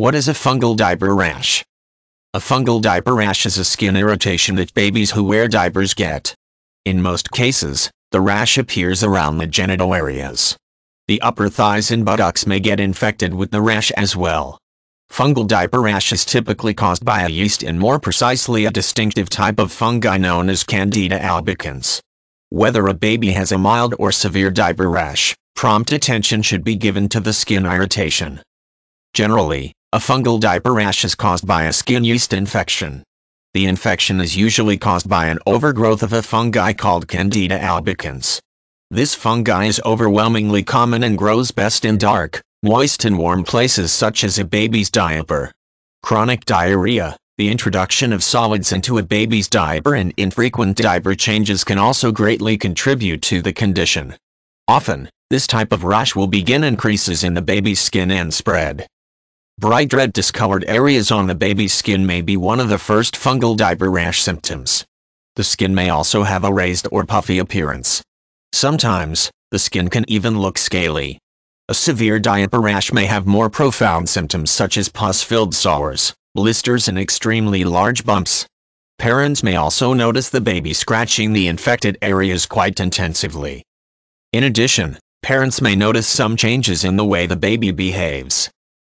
What is a fungal diaper rash? A fungal diaper rash is a skin irritation that babies who wear diapers get. In most cases, the rash appears around the genital areas. The upper thighs and buttocks may get infected with the rash as well. Fungal diaper rash is typically caused by a yeast and more precisely a distinctive type of fungi known as Candida albicans. Whether a baby has a mild or severe diaper rash, prompt attention should be given to the skin irritation. Generally, a fungal diaper rash is caused by a skin yeast infection. The infection is usually caused by an overgrowth of a fungi called Candida albicans. This fungi is overwhelmingly common and grows best in dark, moist and warm places such as a baby's diaper. Chronic diarrhea, the introduction of solids into a baby's diaper and infrequent diaper changes can also greatly contribute to the condition. Often, this type of rash will begin in creases in the baby's skin and spread. Bright red discolored areas on the baby's skin may be one of the first fungal diaper rash symptoms. The skin may also have a raised or puffy appearance. Sometimes, the skin can even look scaly. A severe diaper rash may have more profound symptoms such as pus-filled sores, blisters and extremely large bumps. Parents may also notice the baby scratching the infected areas quite intensively. In addition, parents may notice some changes in the way the baby behaves.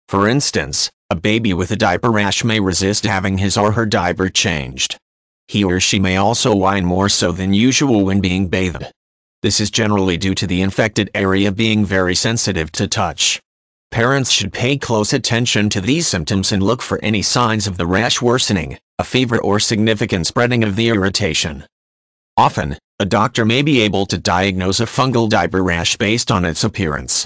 For instance, a baby with a diaper rash may resist having his or her diaper changed. He or she may also whine more so than usual when being bathed. This is generally due to the infected area being very sensitive to touch. Parents should pay close attention to these symptoms and look for any signs of the rash worsening, a fever or significant spreading of the irritation. Often, a doctor may be able to diagnose a fungal diaper rash based on its appearance.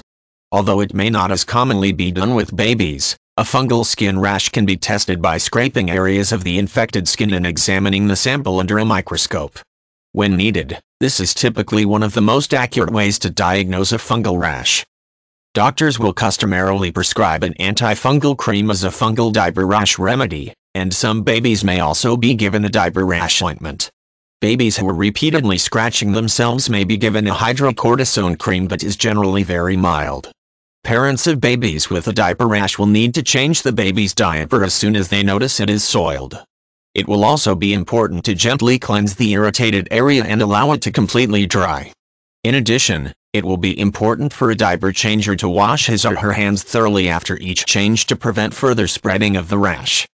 Although it may not as commonly be done with babies, a fungal skin rash can be tested by scraping areas of the infected skin and examining the sample under a microscope. When needed, this is typically one of the most accurate ways to diagnose a fungal rash. Doctors will customarily prescribe an antifungal cream as a fungal diaper rash remedy, and some babies may also be given a diaper rash ointment. Babies who are repeatedly scratching themselves may be given a hydrocortisone cream that is generally very mild. Parents of babies with a diaper rash will need to change the baby's diaper as soon as they notice it is soiled. It will also be important to gently cleanse the irritated area and allow it to completely dry. In addition, it will be important for a diaper changer to wash his or her hands thoroughly after each change to prevent further spreading of the rash.